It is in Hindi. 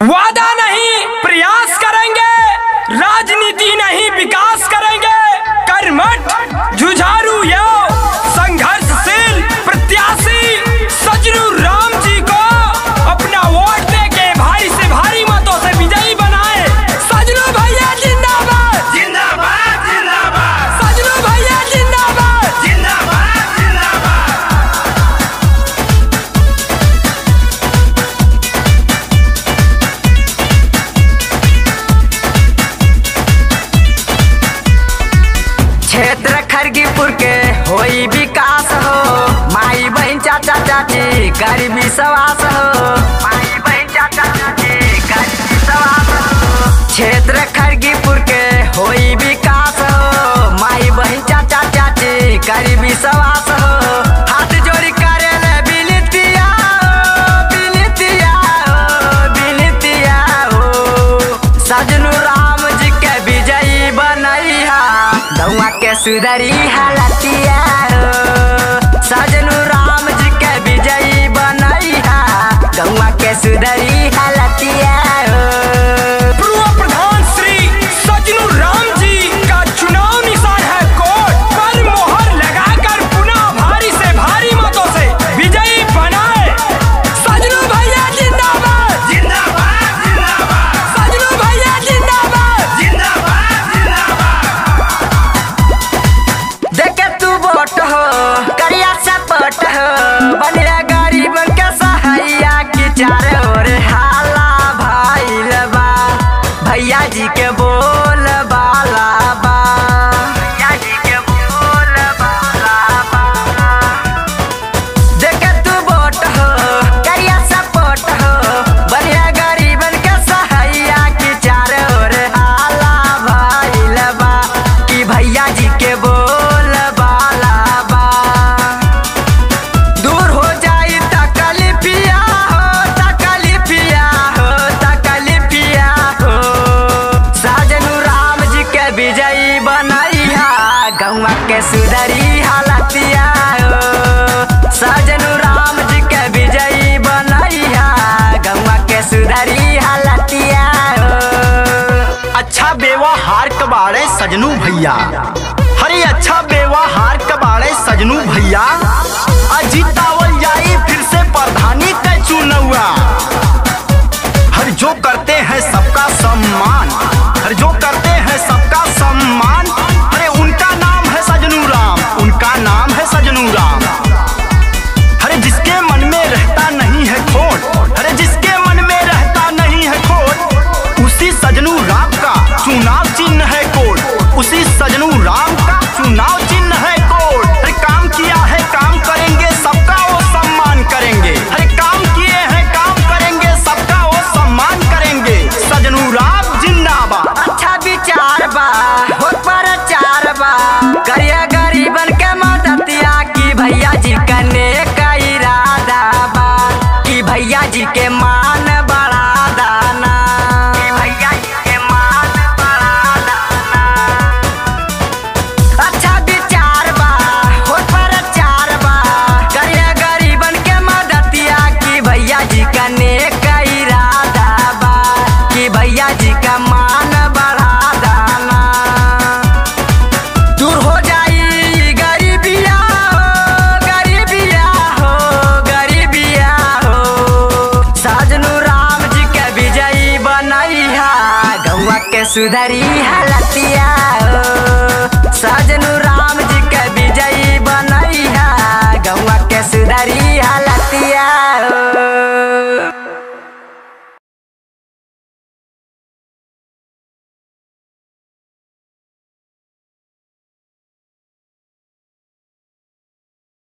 वादा नहीं प्रयास करेंगे राजनीति नहीं विकास करेंगे कर्मठ क्षेत्र खरगीपुर के होई विकास हो। माई बहन, चाचा, चाची, गरीबी सवास हो। माई बहन, चाचा, चाची, गरीबी सवास हो। क्षेत्र खरगीपुर के दौआ के सुधरी हालतिया सजनू राम जी के विजयी बनैया दौआ के सुधरी हालतिया भैया जी के बोल गौवा के सुधरी हालतिया हो साजनू राम जी के विजयी बनैहा गौवा के सुधरी हालतिया हो अच्छा व्यवहार कबाड़े सजनू भैया। हरे अच्छा व्यवहार कबाड़े सजनू भैया। अजीतावल जाई फिर से प्रधानी का चुनौआ हर जो उसी सजनू राम का चुनाव चिन्ह है कोर्ट उसी सजनू राम भैया जी का नेक इरादा बा, कि भैया जी का मान बढ़ा दाना दूर हो जाई गरीबिया हो गरीबिया हो गरीबिया हो। साजनू राम जी के विजयी बनैया के सुधरी हलतिया हो। साजनू राम जी